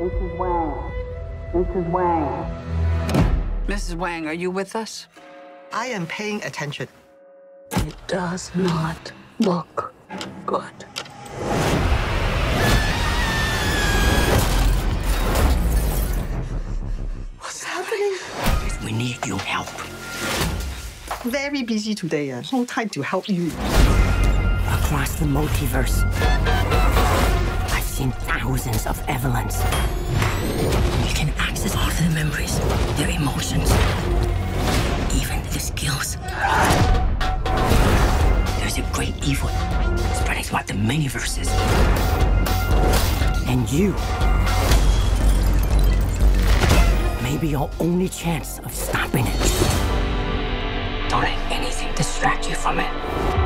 Mrs. Wang. Mrs. Wang. Mrs. Wang, are you with us? I am paying attention. It does not look good. What's happening? We need your help. Very busy today. Uh. No time to help you. Across the multiverse, I've seen thousands of Evelyns. You can access all their memories, their emotions, even their skills. There's a great evil spreading throughout the many verses. And you may be our only chance of stopping it. Don't let anything distract you from it.